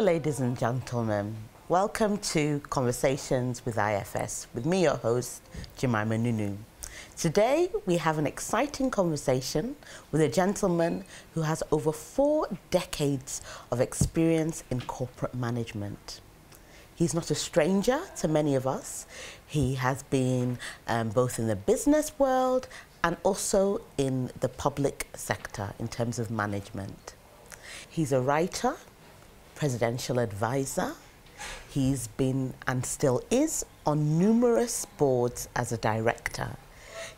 Ladies and gentlemen. Welcome to Conversations with IFS with me, your host, Jemima Nunoo. Today, we have an exciting conversation with a gentleman who has over four decades of experience in corporate management. He's not a stranger to many of us. He has been um, both in the business world and also in the public sector in terms of management. He's a writer, presidential advisor. He's been and still is on numerous boards as a director.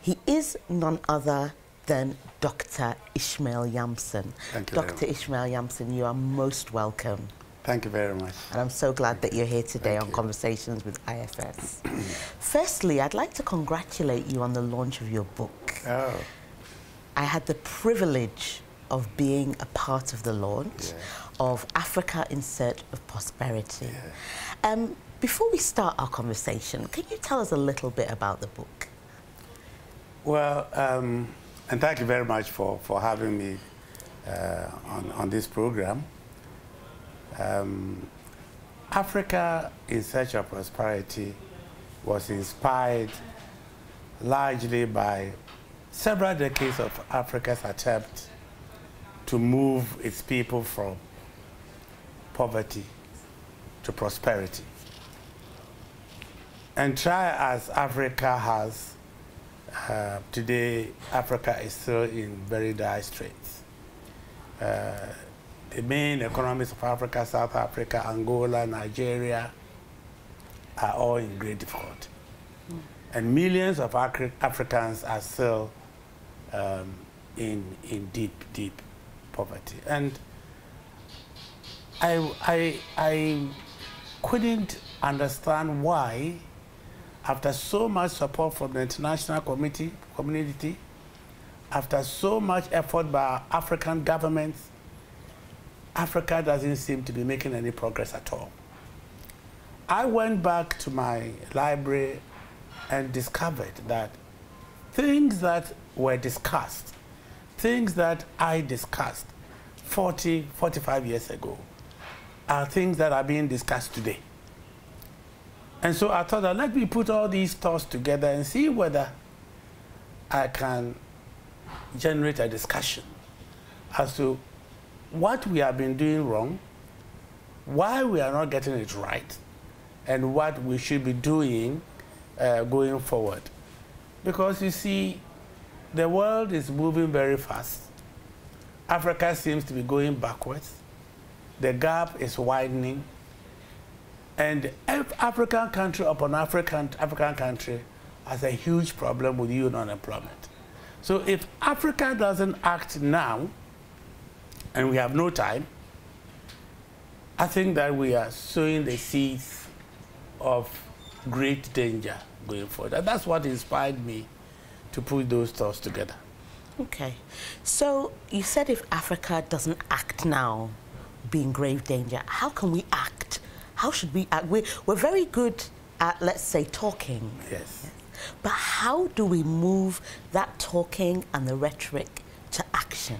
He is none other than Dr. Ishmael Yamson. Thank you Dr. Ishmael Yamson, you are most welcome. Thank you very much. And I'm so glad that you're here today Thank on you. Conversations with IFS. Firstly, I'd like to congratulate you on the launch of your book. Oh, I had the privilege of being a part of the launch Yeah. Of Africa in Search of Prosperity. Um, before we start our conversation, can you tell us a little bit about the book? well, um, and thank you very much for, for having me uh, on, on this program. Um, Africa in Search of Prosperity was inspired largely by several decades of Africa's attempt to move its people from poverty to prosperity. And try as Africa has, uh, today Africa is still in very dire straits. Uh, the main economies of Africa, South Africa, Angola, Nigeria, are all in great difficulty. And millions of Afri- Africans are still um, in, in deep, deep poverty. And I, I, I couldn't understand why, after so much support from the international committee, community, after so much effort by African governments, Africa doesn't seem to be making any progress at all. I went back to my library and discovered that things that were discussed, things that I discussed 40, 45 years ago, are things that are being discussed today. And so I thought that let me put all these thoughts together and see whether I can generate a discussion as to what we have been doing wrong, why we are not getting it right, and what we should be doing uh, going forward. Because you see, the world is moving very fast. Africa seems to be going backwards. The gap is widening. And African country upon African, African country has a huge problem with youth unemployment. So if Africa doesn't act now, and we have no time, I think that we are sowing the seeds of great danger going forward. And that's what inspired me to put those thoughts together. Okay. So you said if Africa doesn't act now, be in grave danger. How can we act? How should we act? We're, we're very good at, let's say, talking. Yes. But how do we move that talking and the rhetoric to action?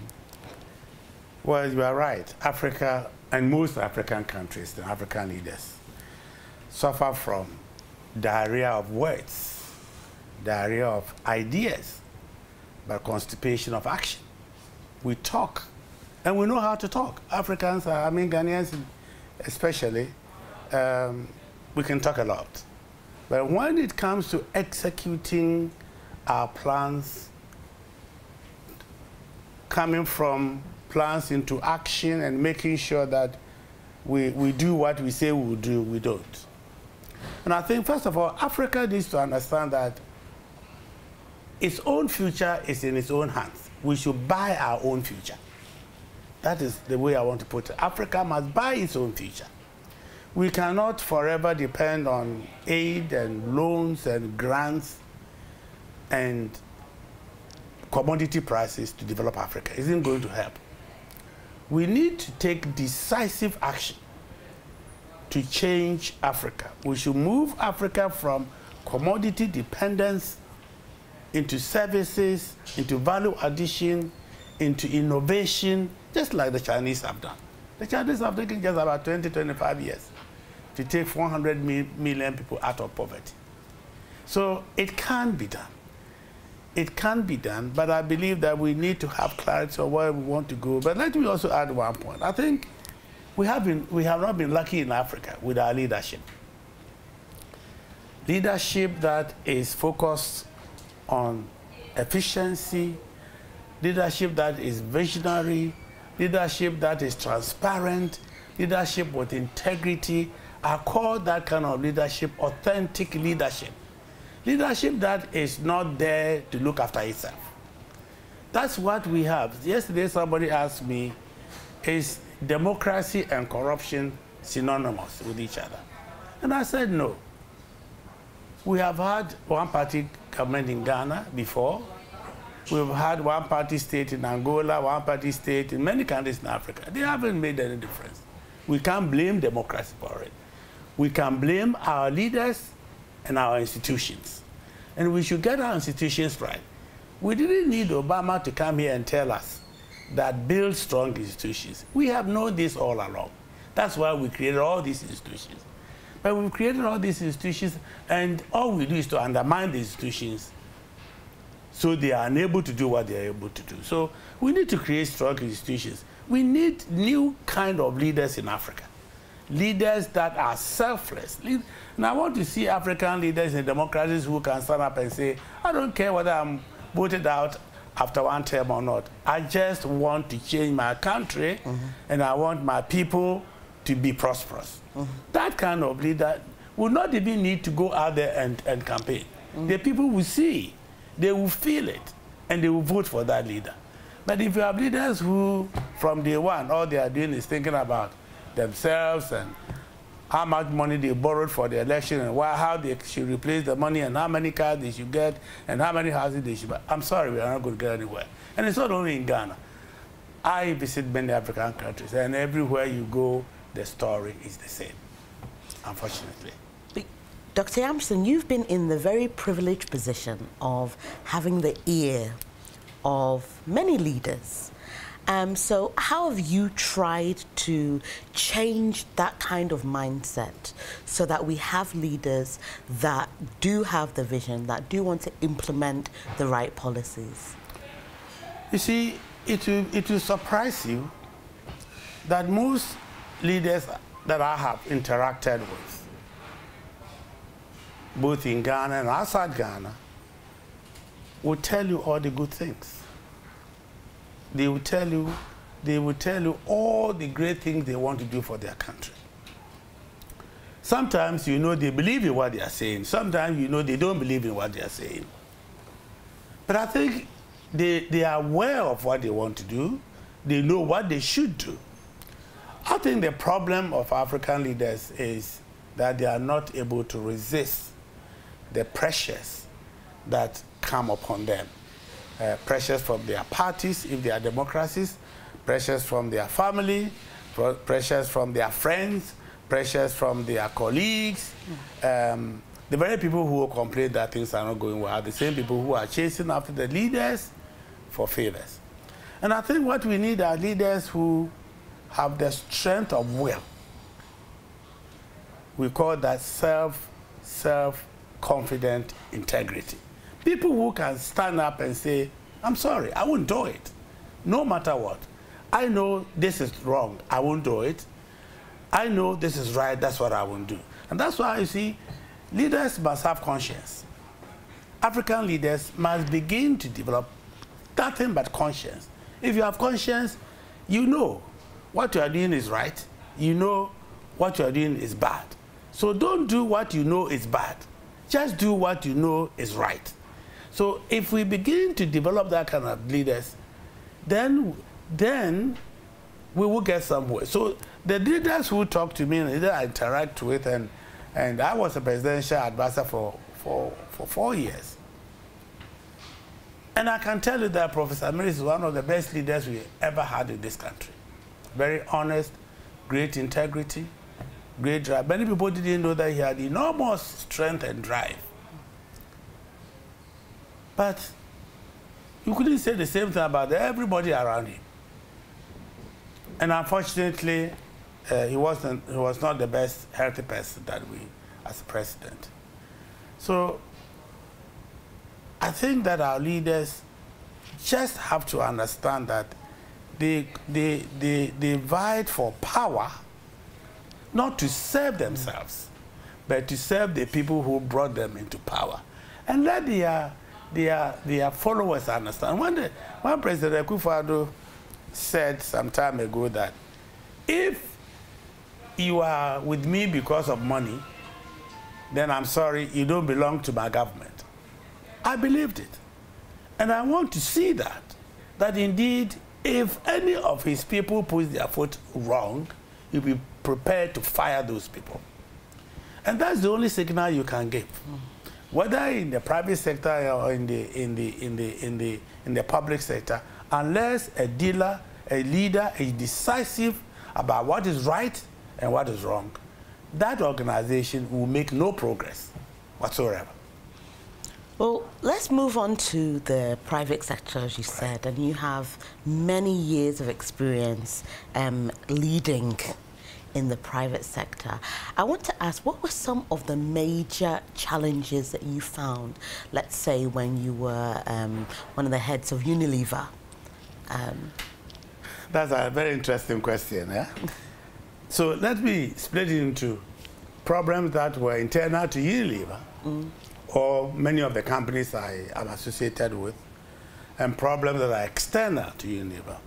Well, you are right. Africa and most African countries, the African leaders, suffer from diarrhea of words, diarrhea of ideas, but constipation of action. We talk, and we know how to talk. Africans, are, I mean Ghanaians especially, um, we can talk a lot. But when it comes to executing our plans, coming from plans into action and making sure that we, we do what we say we will do, we don't. And I think, first of all, Africa needs to understand that its own future is in its own hands. We should buy our own future. That is the way I want to put it. Africa must buy its own future. We cannot forever depend on aid and loans and grants and commodity prices to develop Africa. It isn't going to help. We need to take decisive action to change Africa. We should move Africa from commodity dependence into services, into value addition, into innovation, just like the Chinese have done. The Chinese have taken just about 20, 25 years to take 400 million people out of poverty. So it can be done. It can be done, but I believe that we need to have clarity on where we want to go. But let me also add one point. I think we have, been, we have not been lucky in Africa with our leadership. Leadership that is focused on efficiency, leadership that is visionary, leadership that is transparent, leadership with integrity. I call that kind of leadership authentic leadership. Leadership that is not there to look after itself. That's what we have. Yesterday somebody asked me, is democracy and corruption synonymous with each other? And I said no. We have had one party government in Ghana before. We've had one party state in Angola, one party state in many countries in Africa. They haven't made any difference. We can't blame democracy for it. We can blame our leaders and our institutions. And we should get our institutions right. We didn't need Obama to come here and tell us that build strong institutions. We have known this all along. That's why we created all these institutions. But we've created all these institutions, and all we do is to undermine the institutions so they are unable to do what they are able to do. So we need to create strong institutions. We need new kind of leaders in Africa. Leaders that are selfless. And I want to see African leaders in democracies who can stand up and say, I don't care whether I'm voted out after one term or not. I just want to change my country mm -hmm. and I want my people to be prosperous. Mm -hmm. That kind of leader will not even need to go out there and, and campaign. Mm -hmm. The people will see, they will feel it, and they will vote for that leader. But if you have leaders who, from day one, all they are doing is thinking about themselves and how much money they borrowed for the election and why, how they should replace the money and how many cars they should get and how many houses they should buy. I'm sorry, we are not going to get anywhere. And it's not only in Ghana. I visit many African countries, and everywhere you go, the story is the same, unfortunately. Dr. Yamson, you've been in the very privileged position of having the ear of many leaders. Um, so how have you tried to change that kind of mindset so that we have leaders that do have the vision, that do want to implement the right policies? You see, it will, it will surprise you that most leaders that I have interacted with, both in Ghana and outside Ghana, will tell you all the good things. They will tell you, they will tell you all the great things they want to do for their country. Sometimes you know they believe in what they are saying. Sometimes you know they don't believe in what they are saying. But I think they, they are aware of what they want to do. They know what they should do. I think the problem of African leaders is that they are not able to resist the pressures that come upon them. Uh, pressures from their parties, if they are democracies, pressures from their family, pressures from their friends, pressures from their colleagues. Um, the very people who complain that things are not going well are the same people who are chasing after the leaders for favors. And I think what we need are leaders who have the strength of will. We call that self, self, self-confident integrity. People who can stand up and say, I'm sorry, I won't do it, no matter what. I know this is wrong, I won't do it. I know this is right, that's what I won't do. And that's why you see, leaders must have conscience. African leaders must begin to develop nothing but conscience. If you have conscience, you know what you are doing is right, you know what you are doing is bad. So don't do what you know is bad. Just do what you know is right. So if we begin to develop that kind of leaders, then, then we will get somewhere. So the leaders who talk to me and I interact with, and, and I was a presidential advisor for, for, for four years. And I can tell you that Professor Amiri is one of the best leaders we ever had in this country very honest, great integrity, great drive. Many people didn't know that he had enormous strength and drive. But you couldn't say the same thing about everybody around him. And unfortunately, uh, he, wasn't, he was not the best healthy person that we, as president. So I think that our leaders just have to understand that they, they, they, they fight for power not to serve themselves, but to serve the people who brought them into power. And let their, their, their followers understand. When, the, when President Akufo-Addo said some time ago that if you are with me because of money, then I'm sorry, you don't belong to my government. I believed it. And I want to see that, that indeed, if any of his people put their foot wrong, he'll be prepared to fire those people. And that's the only signal you can give. Mm. Whether in the private sector or in the, in, the, in, the, in, the, in the public sector, unless a dealer, a leader is decisive about what is right and what is wrong, that organization will make no progress whatsoever. Well, let's move on to the private sector, as you said, and you have many years of experience um, leading in the private sector. I want to ask, what were some of the major challenges that you found, let's say when you were um, one of the heads of Unilever? Um, That's a very interesting question. Yeah? so let me split it into problems that were internal to Unilever. Mm or many of the companies I am associated with, and problems that are external to Unilever.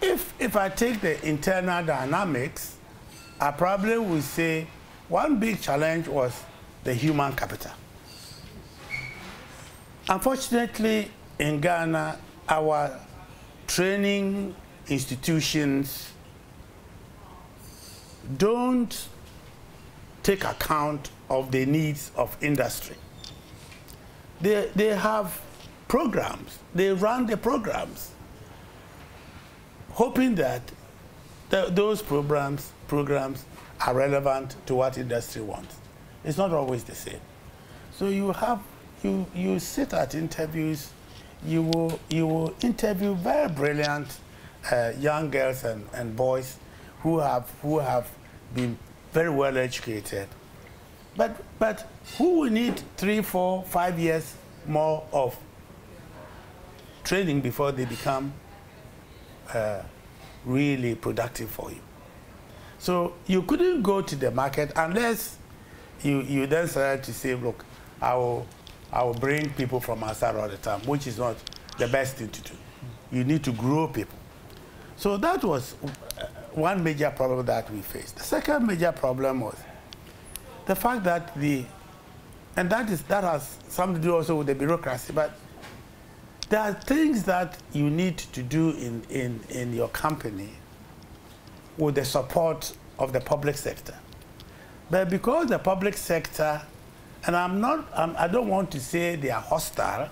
If, if I take the internal dynamics, I probably would say one big challenge was the human capital. Unfortunately, in Ghana, our training institutions don't take account of the needs of industry. They, they have programs, they run the programs, hoping that the, those programs, programs are relevant to what industry wants. It's not always the same. So you have, you, you sit at interviews, you will, you will interview very brilliant uh, young girls and, and boys who have, who have been very well educated. But, but who will need three, four, five years more of training before they become uh, really productive for you? So you couldn't go to the market unless you, you then decided to say, look, I will, I will bring people from outside all the time, which is not the best thing to do. You need to grow people. So that was one major problem that we faced. The second major problem was the fact that the, and that, is, that has something to do also with the bureaucracy, but there are things that you need to do in, in, in your company with the support of the public sector. But because the public sector, and I'm not, I'm, I do not want to say they are hostile,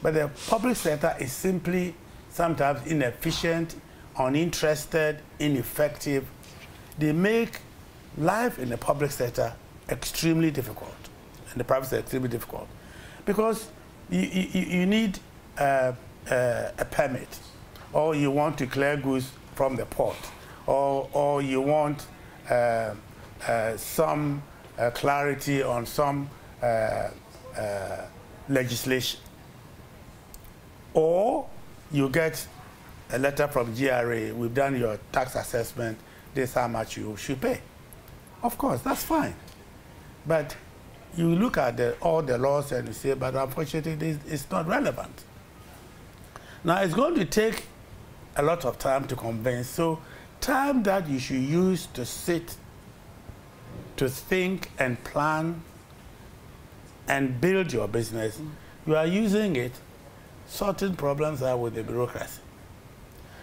but the public sector is simply sometimes inefficient, uninterested, ineffective, they make life in the public sector extremely difficult, and the private sector extremely difficult, because you, you, you need a permit, or you want to clear goods from the port, or, or you want uh, uh some uh, clarity on some uh, legislation, or you get a letter from GRA, we've done your tax assessment, this is how much you should pay. Of course, that's fine. But you look at the, all the laws and you say, but unfortunately, it's not relevant. Now, it's going to take a lot of time to convince. So, time that you should use to sit, to think and plan and build your business, mm. you are using it sorting problems out with the bureaucracy.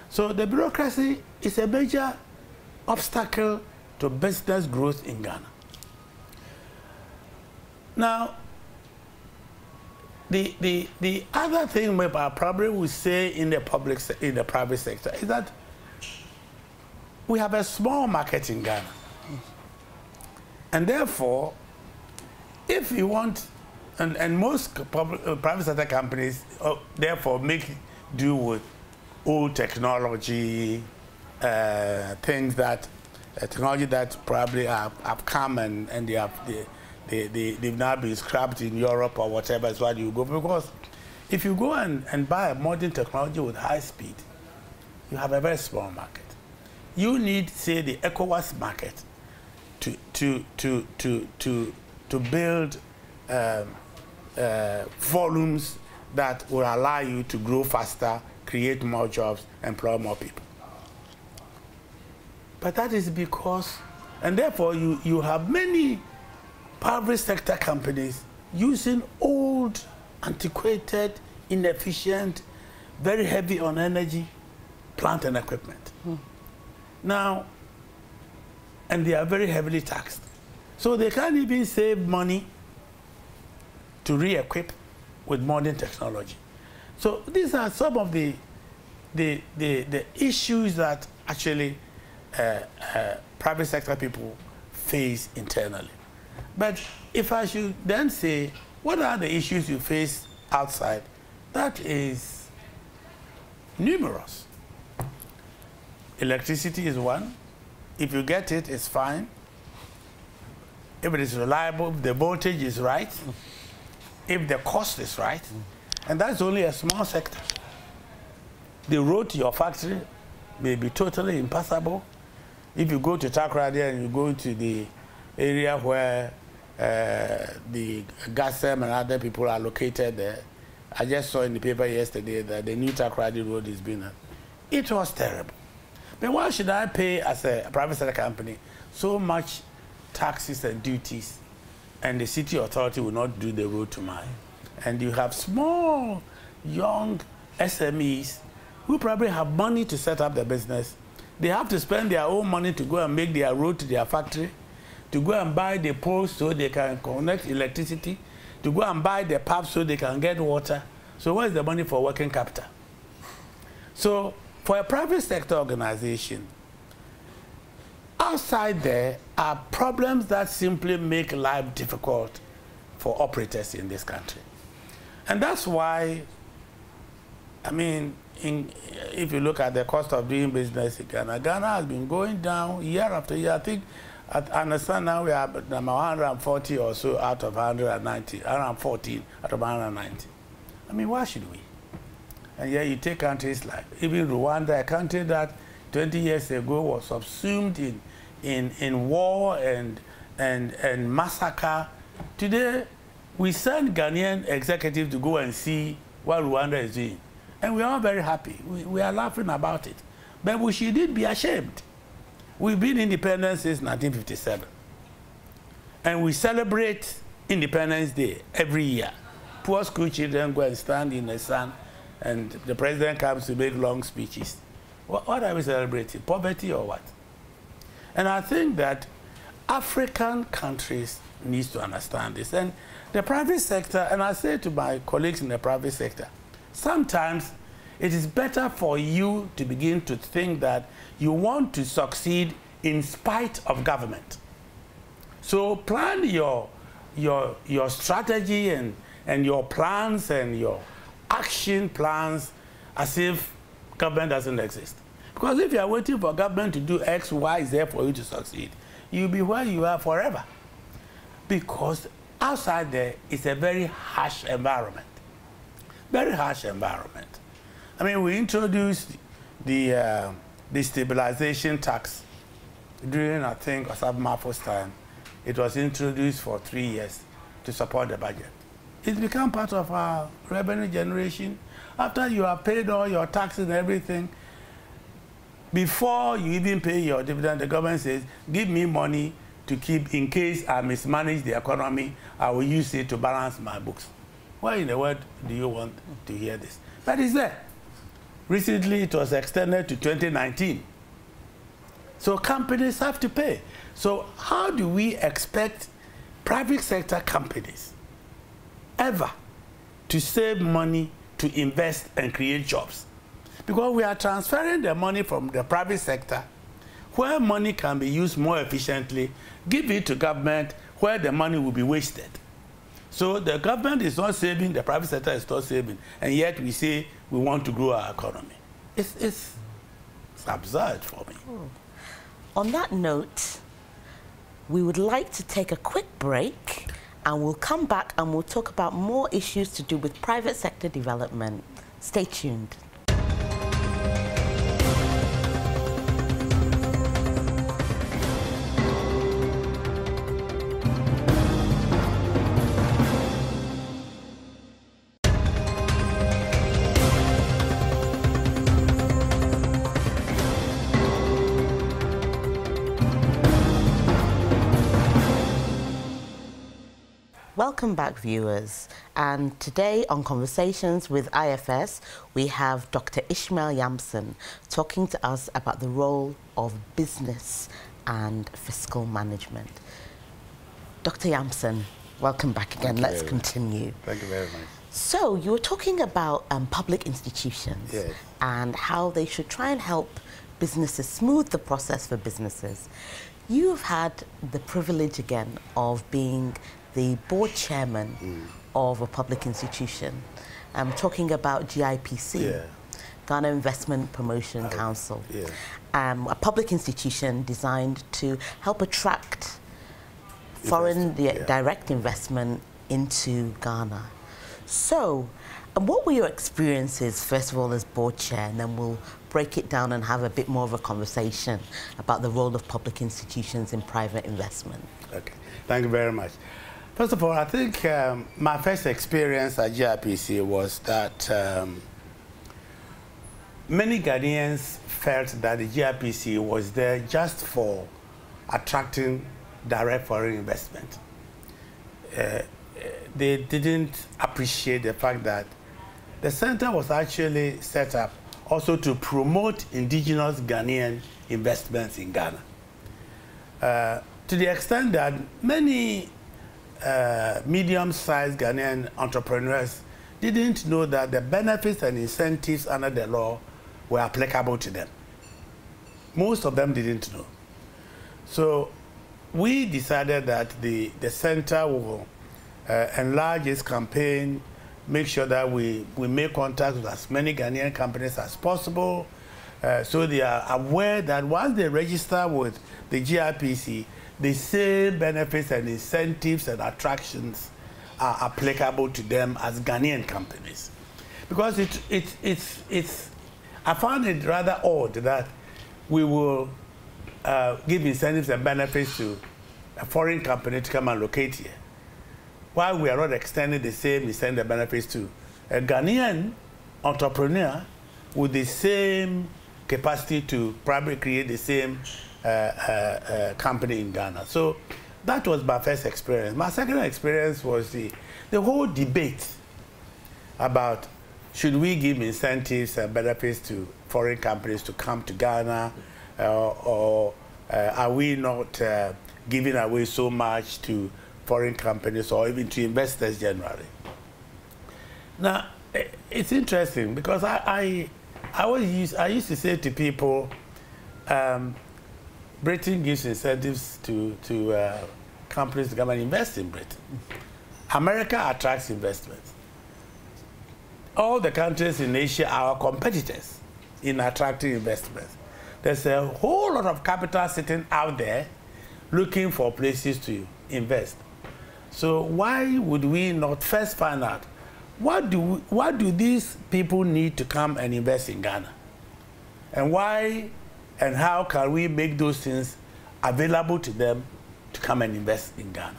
So the bureaucracy is a major obstacle to business growth in Ghana. Now, the, the, the other thing I probably would say in the public in the private sector is that we have a small market in Ghana. And therefore, if you want, and, and most public, uh, private sector companies uh, therefore make do with old technology, uh, things that, uh, technology that probably have, have come and, and they have, they, they, they, they've now been scrapped in Europe or whatever is why you go. Because if you go and, and buy a modern technology with high speed, you have a very small market. You need, say, the ECOWAS market to, to, to, to, to, to build um, uh, volumes that will allow you to grow faster, create more jobs, employ more people. But that is because, and therefore you, you have many private sector companies using old, antiquated, inefficient, very heavy on energy plant and equipment. Hmm. Now, and they are very heavily taxed. So they can't even save money to re-equip with modern technology. So these are some of the, the, the, the issues that actually uh, uh, private sector people face internally. But if I should then say, what are the issues you face outside? That is numerous. Electricity is one. If you get it, it's fine. If it is reliable, the voltage is right, if the cost is right, and that's only a small sector. The road to your factory may be totally impassable. If you go to Takoradi and you go to the area where Uh, the GASEM and other people are located there, I just saw in the paper yesterday that the new Takoradi road is being, uh, it was terrible. But why should I pay as a private sector company so much taxes and duties and the city authority will not do the road to mine. And you have small, young SMEs who probably have money to set up their business. They have to spend their own money to go and make their road to their factory, to go and buy the poles so they can connect electricity, to go and buy the pipes so they can get water. So where's the money for working capital? So for a private sector organization, Outside there are problems that simply make life difficult for operators in this country. And that's why, I mean, in, if you look at the cost of doing business in Ghana, Ghana has been going down year after year. I think, I understand now we are number 140 or so out of 190, 114 out of 190. I mean, why should we? And yet you take countries like even Rwanda, a country that 20 years ago was subsumed in in, in war and, and, and massacre. Today, we send Ghanaian executives to go and see what Rwanda is doing. And we are very happy. We, we are laughing about it. But we should be ashamed. We've been independent since 1957. And we celebrate Independence Day every year. Poor school children go and stand in the sun, and the president comes to make long speeches. What, what are we celebrating? Poverty or what? And I think that African countries need to understand this. And the private sector, and I say to my colleagues in the private sector, sometimes it is better for you to begin to think that you want to succeed in spite of government. So plan your, your, your strategy and, and your plans and your action plans as if government doesn't exist. Because if you are waiting for government to do X, Y, Z for you to succeed, you'll be where you are forever. Because outside there is a very harsh environment. Very harsh environment. I mean, we introduced the, uh, the stabilization tax during, I think, Osafo-Maafo's time. It was introduced for three years to support the budget. It's become part of our revenue generation. After you have paid all your taxes and everything, before you even pay your dividend, the government says, give me money to keep in case I mismanage the economy, I will use it to balance my books. Why in the world do you want to hear this? But it's there. Recently, it was extended to 2019. So companies have to pay. So how do we expect private sector companies ever to save money to invest and create jobs? Because we are transferring the money from the private sector where money can be used more efficiently, give it to government where the money will be wasted. So the government is not saving, the private sector is not saving, and yet we say we want to grow our economy. It's, it's It's absurd for me. Oh. On that note, we would like to take a quick break and we'll come back and we'll talk about more issues to do with private sector development. Stay tuned. Welcome back, viewers. And today on Conversations with IFS, we have Dr. Ishmael Yamson talking to us about the role of business and fiscal management. Dr. Yamson, welcome back again. Thank Let's continue. Thank you very much. So, you were talking about um, public institutions yes. and how they should try and help businesses smooth the process for businesses. You've had the privilege again of being the board chairman mm. of a public institution. I'm talking about GIPC, yeah. Ghana Investment Promotion uh, Council, yeah. um, a public institution designed to help attract foreign yeah. direct investment into Ghana. So, and what were your experiences, first of all, as board chair, and then we'll break it down and have a bit more of a conversation about the role of public institutions in private investment? Okay, thank you very much. First of all, I think um, my first experience at GIPC was that um, many Ghanaians felt that the GIPC was there just for attracting direct foreign investment. Uh, they didn't appreciate the fact that the center was actually set up also to promote indigenous Ghanaian investments in Ghana. Uh, to the extent that many uh, medium-sized Ghanaian entrepreneurs didn't know that the benefits and incentives under the law were applicable to them. Most of them didn't know. So we decided that the, the center will uh, enlarge its campaign, make sure that we, we make contact with as many Ghanaian companies as possible, uh, so they are aware that once they register with the GIPC, the same benefits and incentives and attractions are applicable to them as Ghanaian companies. Because it, it, it's, it's, I found it rather odd that we will uh, give incentives and benefits to a foreign company to come and locate here, while we are not extending the same incentive and benefits to a Ghanaian entrepreneur with the same capacity to probably create the same company in Ghana. So that was my first experience. My second experience was the, the whole debate about should we give incentives and benefits to foreign companies to come to Ghana, uh, or uh, are we not uh, giving away so much to foreign companies or even to investors generally? Now, it's interesting because I, I, I, used, I used to say to people, um, Britain gives incentives to, to uh, companies to come and invest in Britain. America attracts investment. All the countries in Asia are competitors in attracting investments. There's a whole lot of capital sitting out there looking for places to invest. So why would we not first find out what do, we, what do these people need to come and invest in Ghana? And why and how can we make those things available to them to come and invest in Ghana.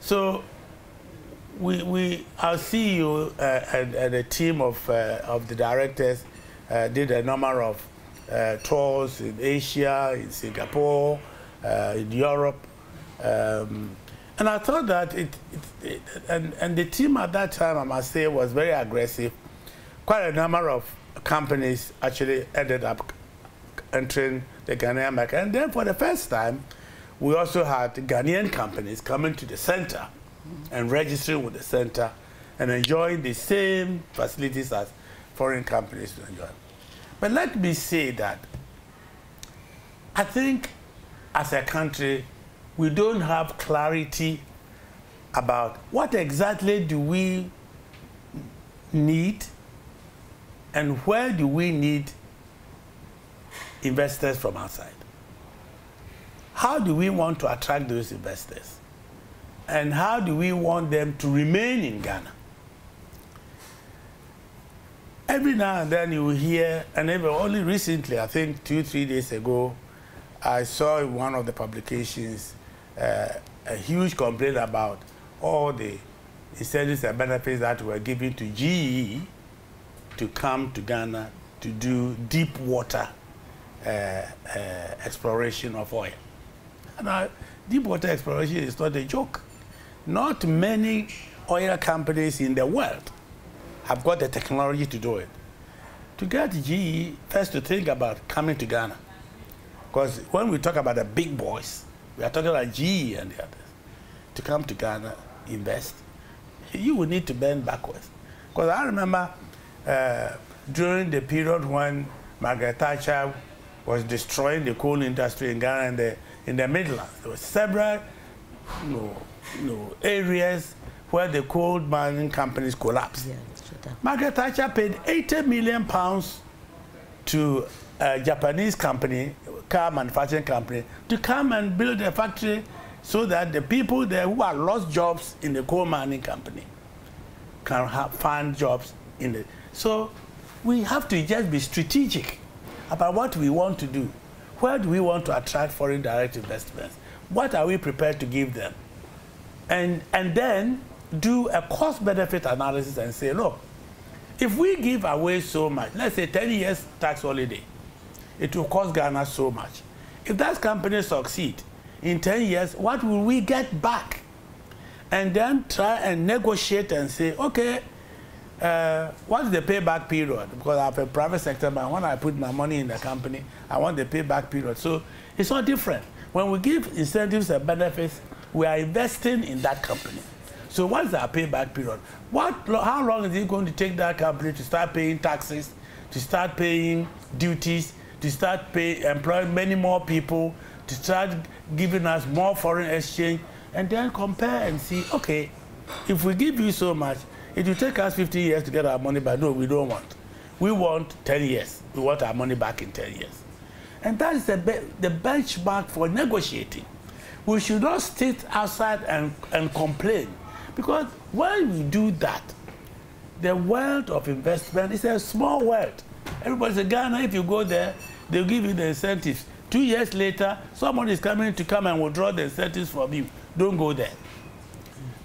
So we, we, our CEO uh, and, and, a team of, uh, of the directors uh, did a number of uh, tours in Asia, in Singapore, uh, in Europe. Um, and I thought that it, it, it, and, and the team at that time, I must say, was very aggressive. Quite a number of companies actually ended up entering the Ghanaian market. And then for the first time, we also had Ghanaian companies coming to the center and registering with the center and enjoying the same facilities as foreign companies enjoy. But let me say that I think as a country, we don't have clarity about what exactly do we need and where do we need investors from outside. How do we want to attract those investors? And how do we want them to remain in Ghana? Every now and then you hear, and even only recently, I think two, three days ago, I saw in one of the publications uh, a huge complaint about all the incentives and benefits that were given to GE to come to Ghana to do deep water exploration of oil. Now, deep water exploration is not a joke. Not many oil companies in the world have got the technology to do it. To get GE, first to think about coming to Ghana. Because when we talk about the big boys, we are talking about GE and the others. To come to Ghana, invest, you will need to bend backwards. Because I remember uh, during the period when Margaret Thatcher was destroying the coal industry in Ghana and the, in the Midlands, there were several you know, you know, areas where the coal mining companies collapsed. Yeah, Margaret Thatcher paid 80 million pounds to a Japanese company, car manufacturing company, to come and build a factory so that the people there who are lost jobs in the coal mining company can have, find jobs in it. So we have to just be strategic about what we want to do. Where do we want to attract foreign direct investments? What are we prepared to give them? And, and then do a cost benefit analysis and say, look, if we give away so much, let's say 10 years tax holiday, it will cost Ghana so much. If that company succeed, in 10 years, what will we get back? And then try and negotiate and say, okay, uh, what's the payback period? Because I have a private sector, but when I put my money in the company, I want the payback period. So it's not different. When we give incentives and benefits, we are investing in that company. So what's our payback period? What, how long is it going to take that company to start paying taxes, to start paying duties, to start pay, employing many more people, to start giving us more foreign exchange, and then compare and see, okay, if we give you so much, it will take us 50 years to get our money back. No, we don't want. We want 10 years. We want our money back in 10 years. And that is the, be the benchmark for negotiating. We should not sit outside and, and complain. Because when we do that, the world of investment is a small world. Everybody says, Ghana, if you go there, they'll give you the incentives. Two years later, someone is coming to come and withdraw the incentives from you. Don't go there.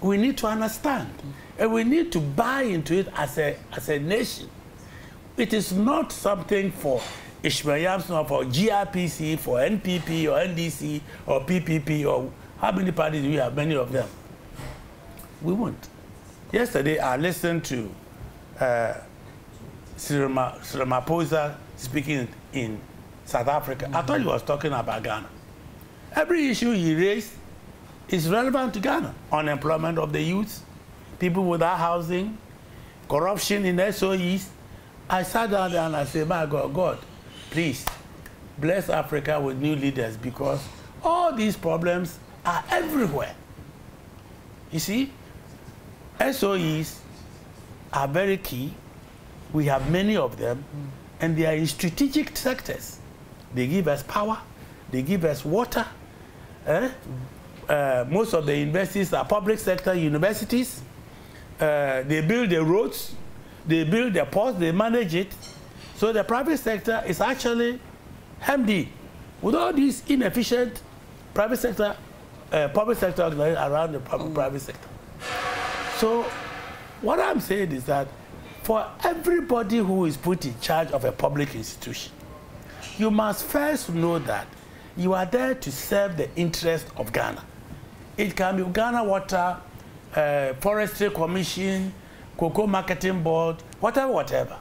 We need to understand. And we need to buy into it as a, as a nation. It is not something for Ishmael Yamson, for GRPC, for NPP, or NDC, or PPP, or how many parties do we have? Many of them. We won't. Yesterday, I listened to uh, Ramaphosa speaking in South Africa. Mm -hmm. I thought he was talking about Ghana. Every issue he raised is relevant to Ghana. Unemployment of the youth, people without housing, corruption in SOEs. I sat down there and I said, my God, God, please bless Africa with new leaders because all these problems are everywhere. You see, SOEs are very key. We have many of them, and they are in strategic sectors. They give us power. They give us water. Eh? Uh, most of the universities are public sector universities. Uh, they build the roads. They build the ports. They manage it. So the private sector is actually hemmed with all these inefficient private sector, uh, public sector around the mm. private sector. So what I'm saying is that for everybody who is put in charge of a public institution, you must first know that you are there to serve the interest of Ghana. It can be Ghana Water, uh, Forestry Commission, Cocoa Marketing Board, whatever, whatever.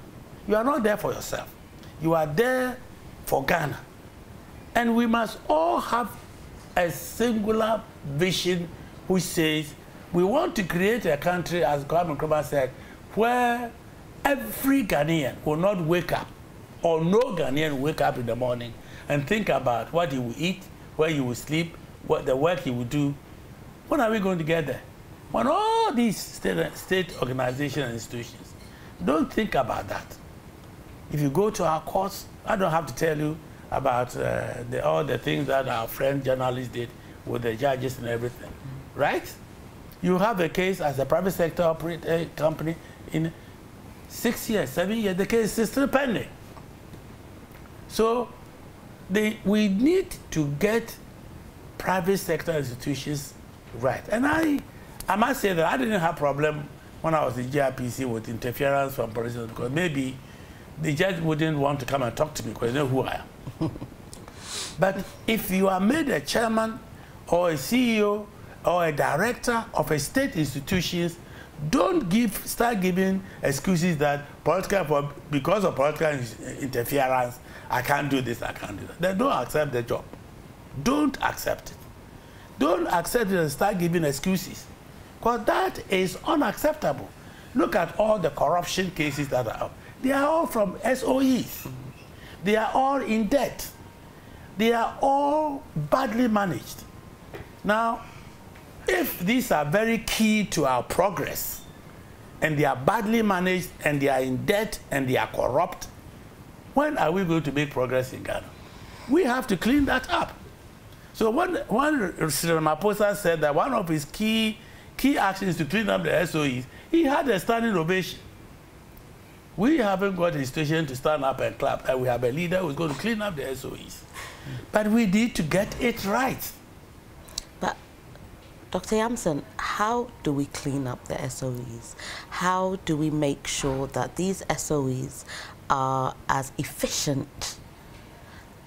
You are not there for yourself. You are there for Ghana. And we must all have a singular vision which says we want to create a country, as Kwame Nkrumah said, where every Ghanaian will not wake up or no Ghanaian wake up in the morning and think about what he will eat, where he will sleep, what the work he will do. When are we going to get there? When all these state, state organizations and institutions don't think about that. If you go to our courts, I don't have to tell you, about uh, the, all the things that our friend journalists did with the judges and everything, right? You have a case as a private sector operate, uh, company in six years, seven years, the case is still pending. So they, we need to get private sector institutions right. And I, I must say that I didn't have problem when I was in GIPC with interference from politicians because maybe the judge wouldn't want to come and talk to me because they know who I am. but if you are made a chairman or a CEO or a director of a state institutions, don't give, start giving excuses that political, because of political interference, I can't do this, I can't do that. Then don't accept the job. Don't accept it. Don't accept it and start giving excuses. Because that is unacceptable. Look at all the corruption cases that are up. They are all from SOEs. They are all in debt. They are all badly managed. Now, if these are very key to our progress, and they are badly managed, and they are in debt, and they are corrupt, when are we going to make progress in Ghana? We have to clean that up. So when, when Cyril Ramaphosa said that one of his key, key actions to clean up the SOEs, he had a standing ovation. We haven't got a situation to stand up and clap that we have a leader who's going to clean up the SOEs. But we need to get it right. But, Dr. Yamson, how do we clean up the SOEs? How do we make sure that these SOEs are as efficient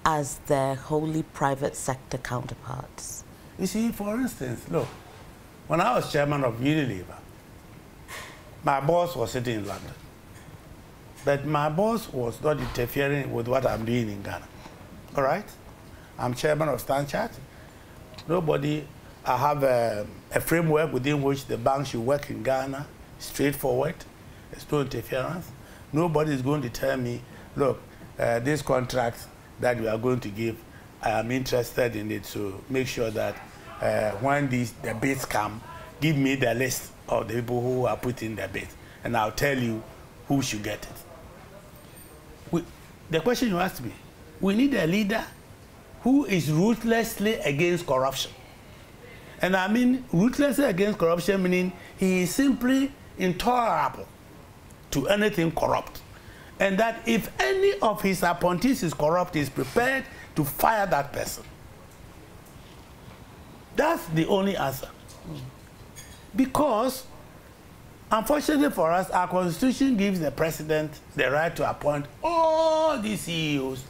as their wholly private sector counterparts? You see, for instance, look, when I was chairman of Unilever, my boss was sitting in London. But my boss was not interfering with what I'm doing in Ghana. All right? I'm chairman of StanChart. Nobody, I have a, a, framework within which the bank should work in Ghana, straightforward. There's no interference. Nobody is going to tell me, look, uh, this contract that we are going to give, I am interested in it, so make sure that uh, when these, the bids come, give me the list of the people who are putting the bid, and I'll tell you who should get it. We, the question you asked me, we need a leader who is ruthlessly against corruption. And I mean ruthlessly against corruption, meaning he is simply intolerable to anything corrupt and that if any of his appointees is corrupt, he is prepared to fire that person. That's the only answer. Because, unfortunately for us, our constitution gives the president the right to appoint all these CEOs,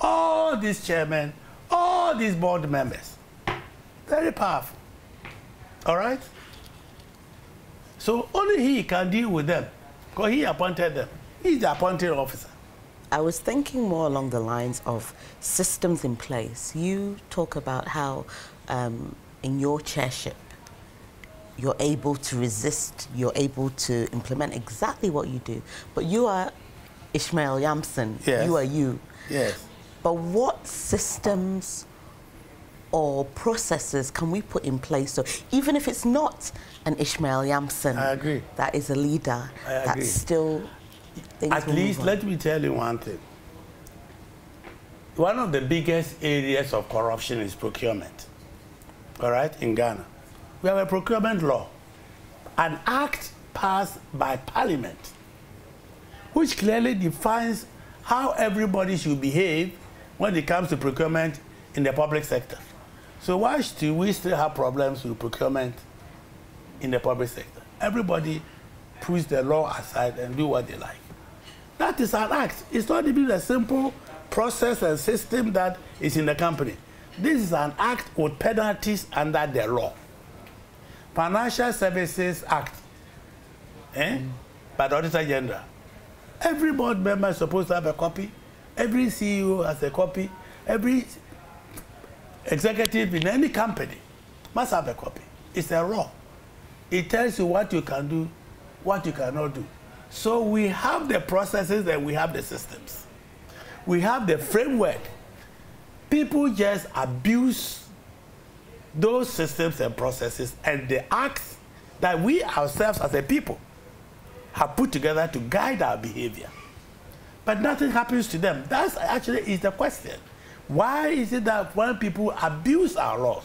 all these chairmen, all these board members. Very powerful. All right? So only he can deal with them because he appointed them. He's the appointing officer. I was thinking more along the lines of systems in place. You talk about how um, in your chairship, you're able to resist, you're able to implement exactly what you do. But you are Ishmael Yamson. Yes. You are you. Yes. But what systems or processes can we put in place so even if it's not an Ishmael Yamson I agree. that is a leader, that's still at least let me tell you one thing. One of the biggest areas of corruption is procurement. All right, in Ghana. We have a procurement law, an act passed by parliament, which clearly defines how everybody should behave when it comes to procurement in the public sector. So why do we still have problems with procurement in the public sector? Everybody puts the law aside and do what they like. That is an act. It's not even a simple process and system that is in the company. This is an act with penalties under the law. Financial Services Act, eh? Mm. by the Auditor General. Every board member is supposed to have a copy. Every CEO has a copy. Every executive in any company must have a copy. It's a law. It tells you what you can do, what you cannot do. So we have the processes and we have the systems. We have the framework. People just abuse those systems and processes and the acts that we ourselves as a people have put together to guide our behavior. But nothing happens to them. That's actually is the question. Why is it that when people abuse our laws,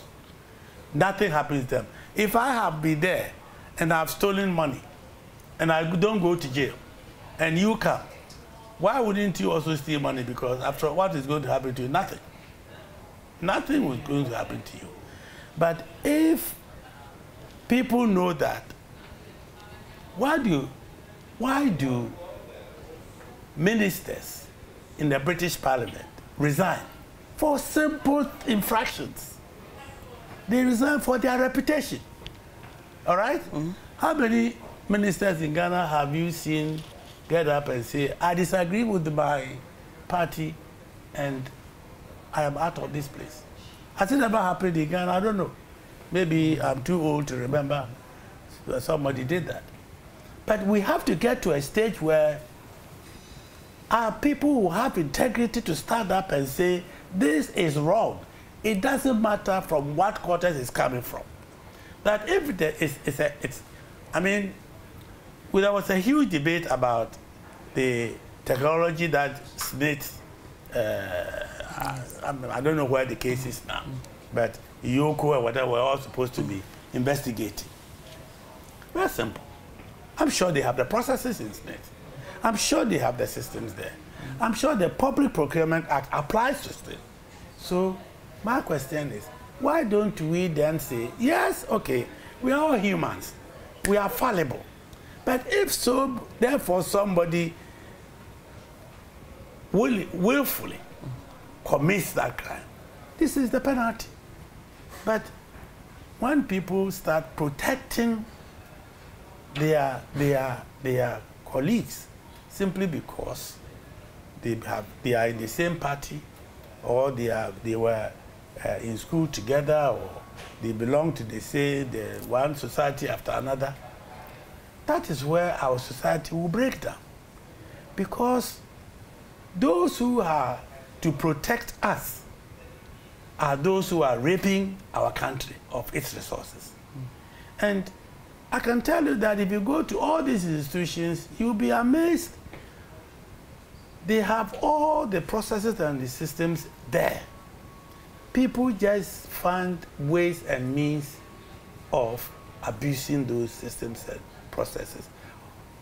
nothing happens to them? If I have been there and I've stolen money and I don't go to jail and you come, why wouldn't you also steal money? Because after all, what is going to happen to you? Nothing. Nothing was going to happen to you. But if people know that, why do, why do ministers in the British Parliament resign for simple infractions? They resign for their reputation. All right? Mm -hmm. How many ministers in Ghana have you seen get up and say, I disagree with my party and I am out of this place? Has it ever happened in Ghana? I don't know. Maybe I'm too old to remember somebody did that. But we have to get to a stage where our people who have integrity to stand up and say, this is wrong. It doesn't matter from what quarters it's coming from. That if there is, it's, a, it's I mean, well, there was a huge debate about the technology that Smith, uh, I, I, don't know where the case is now, but EOCO and whatever were all supposed to be investigating. Very simple. I'm sure they have the processes in Smith. I'm sure they have the systems there. I'm sure the Public Procurement Act applies to Smith. So my question is, why don't we then say, yes, okay, we are all humans. We are fallible. But if so, therefore somebody will, willfully commits that crime, this is the penalty. But when people start protecting their, their, their colleagues simply because they, have, they are in the same party or they, are, they were uh, in school together or they belong to the same the one society after another, that is where our society will break down. Because those who are to protect us are those who are raping our country of its resources. And I can tell you that if you go to all these institutions, you'll be amazed. They have all the processes and the systems there. People just find ways and means of abusing those systems and processes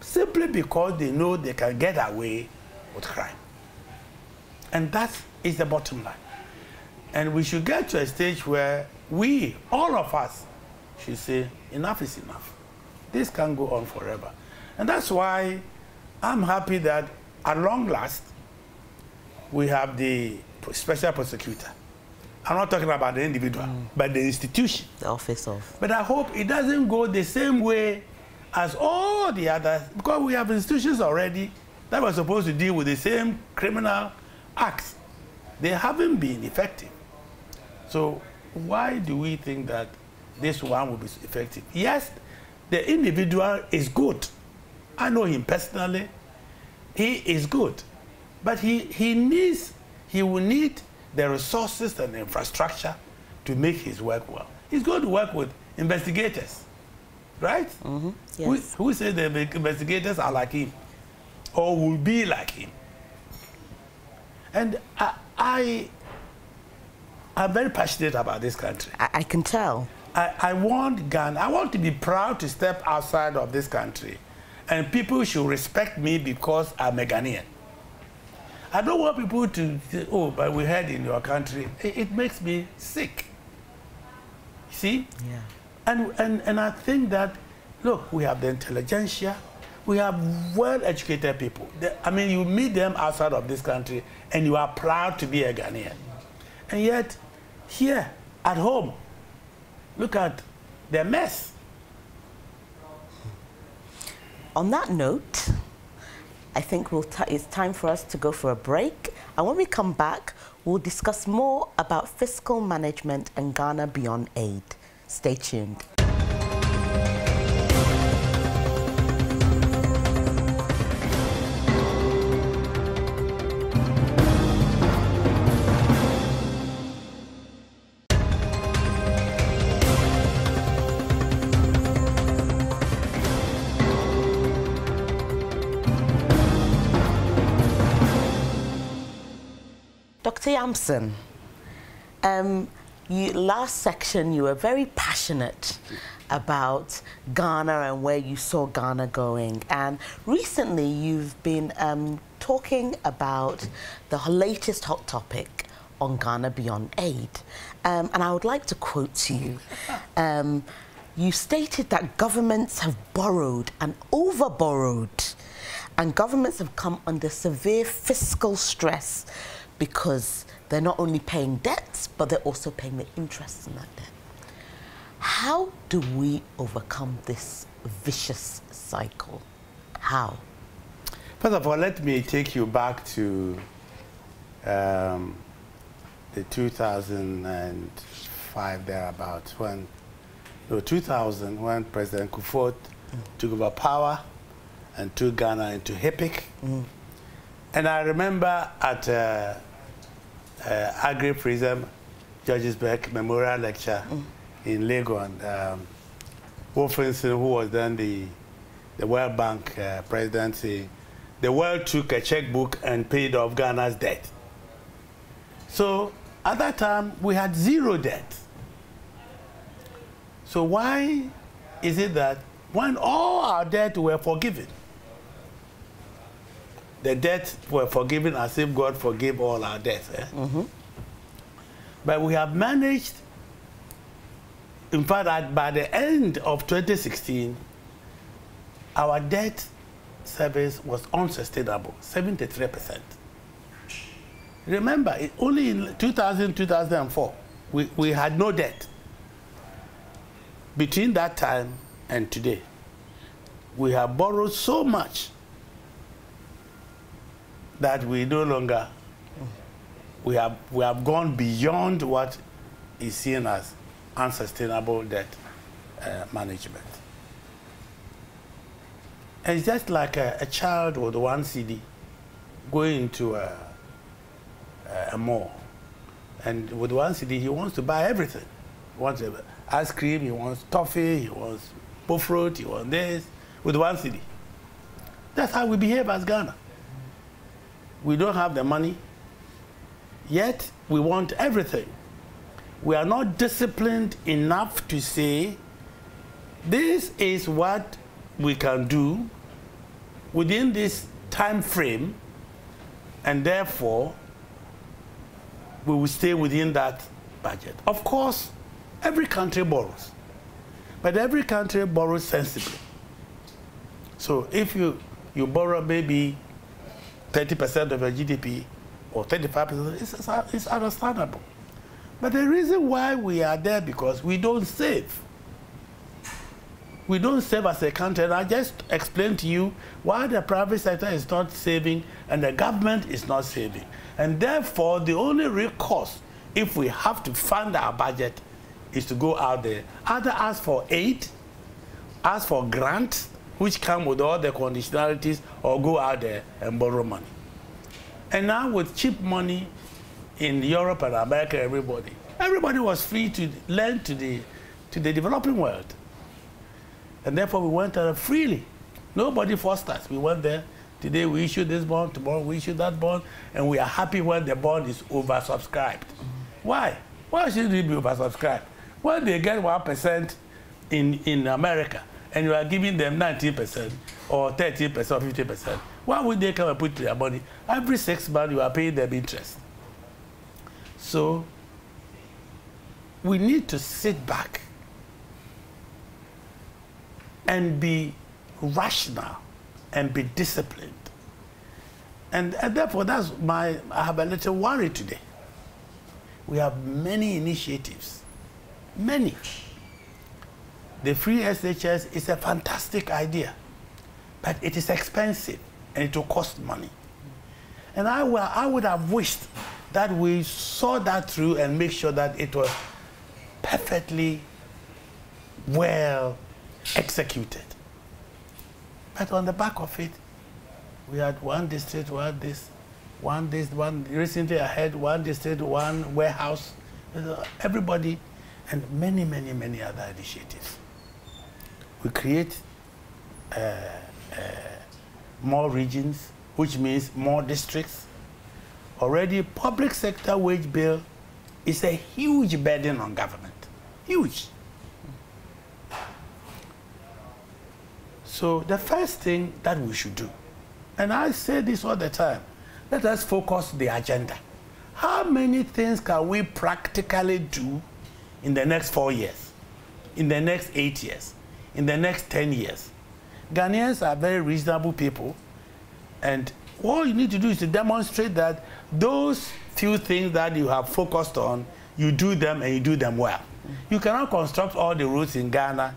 simply because they know they can get away with crime. And that is the bottom line. And we should get to a stage where we, all of us, should say, enough is enough. This can't go on forever. And that's why I'm happy that at long last, we have the special prosecutor. I'm not talking about the individual, mm. but the institution. The office of. But I hope it doesn't go the same way as all the others, because we have institutions already that were supposed to deal with the same criminal acts. They haven't been effective. So why do we think that this one will be effective? Yes, the individual is good. I know him personally. He is good. But he, he needs, he will need the resources and the infrastructure to make his work well. He's going to work with investigators, right? Mm -hmm. yes. who, who says the investigators are like him or will be like him? And I, I I'm very passionate about this country. I, I can tell. I, I want Ghana, I want to be proud to step outside of this country. And people should respect me because I'm a Ghanaian. I don't want people to say, oh, but we heard in your country. It, it makes me sick. See? Yeah. And, and, and I think that, look, we have the intelligentsia, we have well-educated people. I mean, you meet them outside of this country, and you are proud to be a Ghanaian. And yet, here at home, look at the mess. On that note, I think we'll it's time for us to go for a break. And when we come back, we'll discuss more about fiscal management and Ghana Beyond Aid. Stay tuned. Dr. Yamson, Um, you, last section, you were very passionate about Ghana and where you saw Ghana going. And recently, you've been um, talking about the latest hot topic on Ghana Beyond Aid. Um, and I would like to quote to you. Um, you stated that governments have borrowed and over-borrowed, and governments have come under severe fiscal stress because they're not only paying debts, but they're also paying the interest in that debt. How do we overcome this vicious cycle? How? First of all, let me take you back to um, the 2005 thereabouts when, no, 2000 when President Kufuor mm. took over power and took Ghana into HIPC. Mm. And I remember at uh, uh, Agri Prism, Guggisberg Memorial Lecture mm. in Legon, um, Wolfensohn, who was then the, the World Bank uh, presidency, the world took a checkbook and paid off Ghana's debt. So at that time, we had zero debt. So why is it that when all our debt were forgiven, the debt were forgiven as if God forgave all our debts. Eh? Mm -hmm. But we have managed, in fact, that by the end of 2016, our debt service was unsustainable, 73%. Remember, it, only in 2000, 2004, we, we had no debt. Between that time and today, we have borrowed so much that we no longer, we have, we have gone beyond what is seen as unsustainable debt uh, management. And it's just like a, a child with one cedi going to a, a mall. And with one cedi, he wants to buy everything. He wants ice cream, he wants toffee, he wants fruit, he wants this, with one cedi. That's how we behave as Ghana. We don't have the money, yet we want everything. We are not disciplined enough to say, this is what we can do within this time frame, and therefore we will stay within that budget. Of course, every country borrows, but every country borrows sensibly. So if you, you borrow maybe 30% of your GDP or 35%, it's, it's understandable. But the reason why we are there because we don't save. We don't save as a country. And I just explained to you why the private sector is not saving and the government is not saving. And therefore, the only recourse, if we have to fund our budget, is to go out there, either ask for aid, ask for grants, which come with all the conditionalities, or go out there and borrow money. And now with cheap money in Europe and America, everybody, everybody was free to lend to the, to the developing world. And therefore we went there freely. Nobody forced us. We went there Today we issue this bond, tomorrow we issue that bond, and we are happy when the bond is oversubscribed. Mm -hmm. Why? Why should it be oversubscribed? When they get 1% in, in America and you are giving them 19% or 30% or 50%, why would they come and put their money? Every six months you are paying them interest. So we need to sit back and be rational and be disciplined. And, and therefore, that's my, I have a little worry today. We have many initiatives, many. The free SHS is a fantastic idea, but it is expensive and it will cost money. And I, will, I would have wished that we saw that through and make sure that it was perfectly well executed. But on the back of it, we had one district, one this, one this, one recently I had one district, one warehouse, everybody, and many, many, many other initiatives. We create uh, uh, more regions, which means more districts. Already, public sector wage bill is a huge burden on government. Huge. So the first thing that we should do, and I say this all the time, let us focus the agenda. How many things can we practically do in the next four years, in the next eight years, in the next 10 years? Ghanaians are very reasonable people, and all you need to do is to demonstrate that those few things that you have focused on, you do them and you do them well. You cannot construct all the roads in Ghana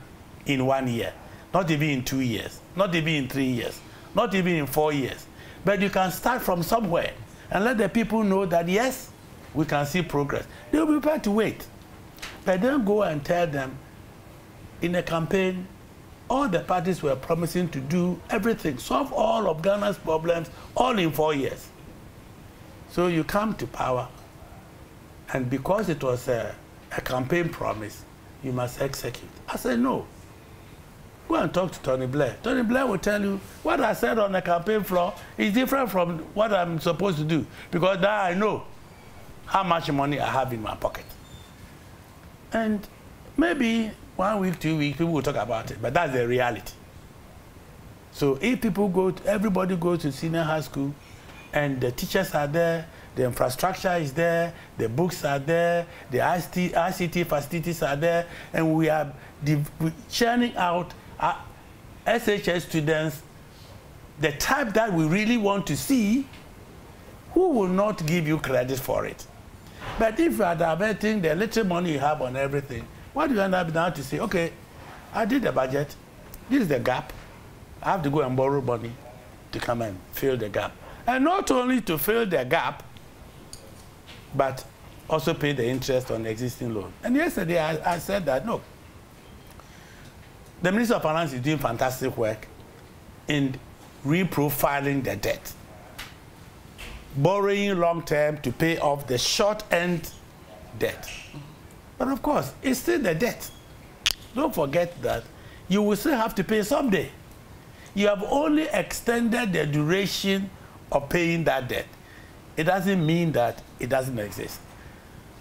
in one year, not even in two years, not even in three years, not even in four years. But you can start from somewhere and let the people know that yes, we can see progress. They will be prepared to wait. But then go and tell them in a campaign, all the parties were promising to do everything, solve all of Ghana's problems, all in four years. So you come to power, and because it was a, a campaign promise, you must execute. I said, no. Go and talk to Tony Blair. Tony Blair will tell you what I said on the campaign floor is different from what I'm supposed to do because now I know how much money I have in my pocket. And maybe one week, two weeks, people will talk about it, but that's the reality. So if people go, to, everybody goes to senior high school, and the teachers are there, the infrastructure is there, the books are there, the ICT, ICT facilities are there, and we are churning out uh, SHS students, the type that we really want to see, who will not give you credit for it. But if you are diverting the little money you have on everything, what do you end up now to say, okay, I did the budget, this is the gap, I have to go and borrow money to come and fill the gap. And not only to fill the gap, but also pay the interest on the existing loan. And yesterday I, I said that, no, the Minister of Finance is doing fantastic work in reprofiling the debt, borrowing long term to pay off the short end debt. But of course, it's still the debt. Don't forget that you will still have to pay someday. You have only extended the duration of paying that debt. It doesn't mean that it doesn't exist.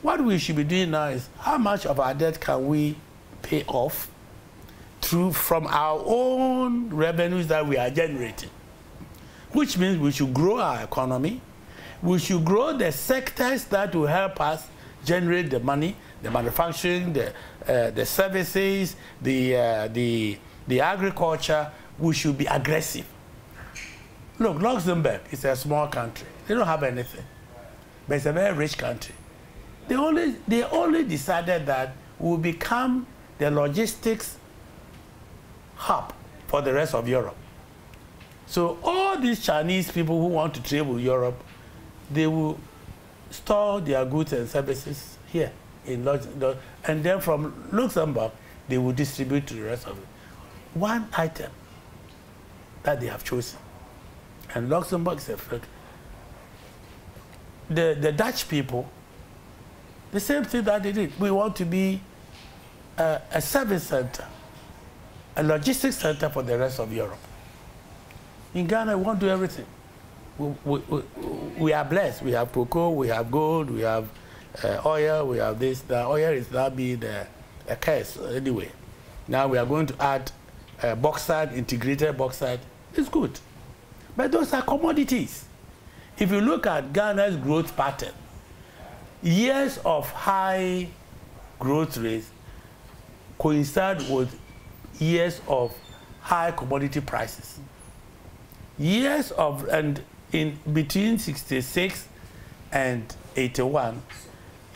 What we should be doing now is how much of our debt can we pay off through from our own revenues that we are generating, which means we should grow our economy. We should grow the sectors that will help us generate the money, the manufacturing, the, uh, the services, the, uh, the, the agriculture. We should be aggressive. Look, Luxembourg is a small country. They don't have anything. But it's a very rich country. They only, they only decided that we will become the logistics hub for the rest of Europe. So all these Chinese people who want to travel Europe, they will store their goods and services here in Luxembourg, and then from Luxembourg, they will distribute to the rest of it. One item that they have chosen. And Luxembourg is a. The, the Dutch people, the same thing that they did. We want to be a, a service center a logistics center for the rest of Europe. In Ghana, we want to do everything. We, we, we, we are blessed. We have cocoa, we have gold, we have uh, oil, we have this. The oil is now being uh, a curse anyway. Now we are going to add uh, bauxite, integrated bauxite. It's good. But those are commodities. If you look at Ghana's growth pattern, years of high growth rates coincide with years of high commodity prices. Years of, and in between 66 and 81,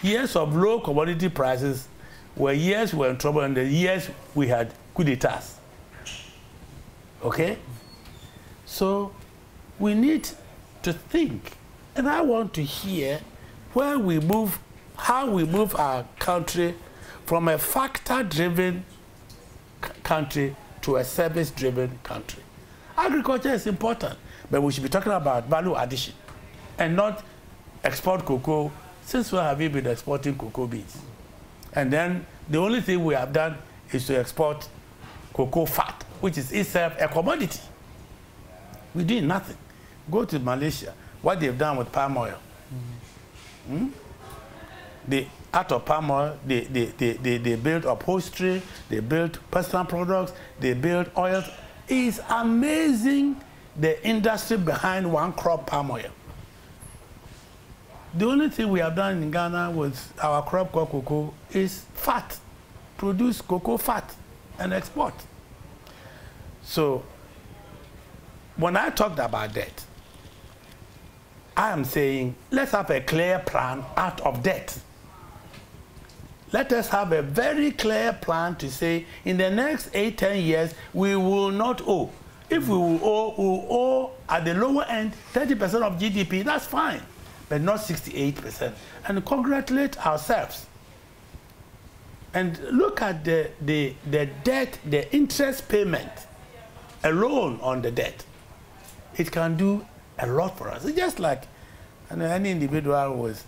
years of low commodity prices were years we were in trouble and the years we had coup d'etats. Okay? So we need to think, and I want to hear where we move, how we move our country from a factor-driven country to a service-driven country. Agriculture is important, but we should be talking about value addition and not export cocoa. Since when have we been exporting cocoa beans? And then the only thing we have done is to export cocoa fat, which is itself a commodity. We're doing nothing. Go to Malaysia, what they've done with palm oil. Mm -hmm. the, out of palm oil, they, they, they, they, they build upholstery, they build personal products, they build oil. It's amazing the industry behind one crop palm oil. The only thing we have done in Ghana with our crop called cocoa is fat, produce cocoa fat and export. So when I talked about debt, I am saying let's have a clear plan out of debt. Let us have a very clear plan to say in the next eight, ten years, we will not owe. If we will owe, we will owe at the lower end 30% of GDP, that's fine, but not 68%. And congratulate ourselves. And look at the, the, the debt, the interest payment alone on the debt. It can do a lot for us. It's just like any individual was,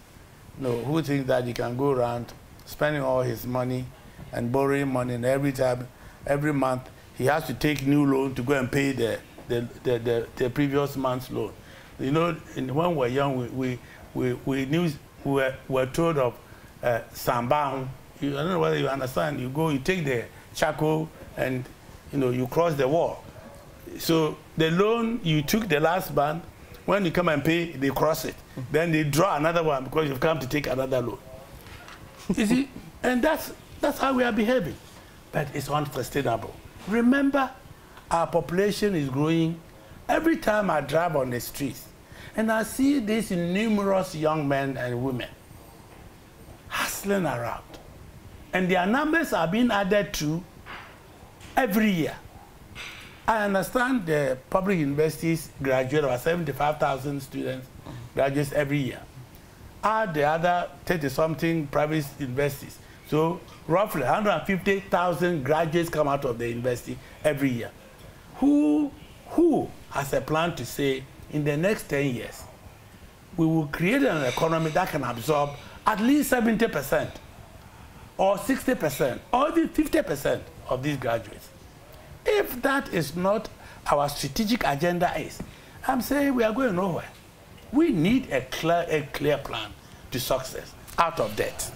you know, who thinks that he can go around spending all his money and borrowing money, and every time, every month, he has to take new loan to go and pay the, the, the, the, the previous month's loan. You know, in, when we were young, we, we, we, we knew, we were, were told of uh, Sambang. I don't know whether you understand. You go, you take the charcoal, and you know, you cross the wall. So the loan you took the last month, when you come and pay, they cross it. Then they draw another one because you've come to take another loan. you see, and that's, that's how we are behaving. But it's unsustainable. Remember, our population is growing. Every time I drive on the streets, and I see these numerous young men and women hustling around. And their numbers are being added to every year. I understand the public universities graduate about 75,000 students graduates every year. Add the other 30-something private universities. So roughly 150,000 graduates come out of the university every year. Who, who has a plan to say in the next 10 years, we will create an economy that can absorb at least 70% or 60% or even 50% of these graduates? If that is not our strategic agenda is, I'm saying we are going nowhere. We need a clear, a clear plan to success out of debt.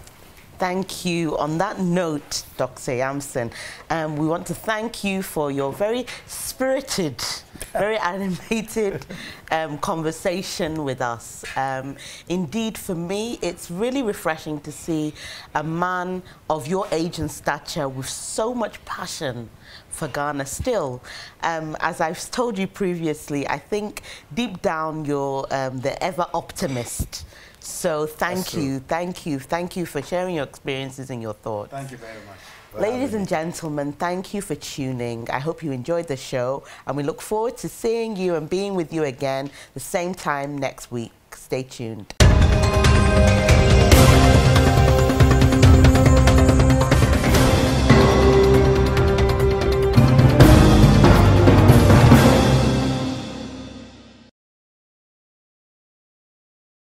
Thank you. On that note, Dr. Yamson, um, we want to thank you for your very spirited, very animated um, conversation with us. Um, indeed, for me, it's really refreshing to see a man of your age and stature with so much passion for Ghana still. Um, as I've told you previously, I think deep down you're um, the ever optimist. So thank you, thank you, thank you for sharing your experiences and your thoughts. Thank you very much. Ladies and gentlemen, thank you for tuning. I hope you enjoyed the show and we look forward to seeing you and being with you again the same time next week. Stay tuned.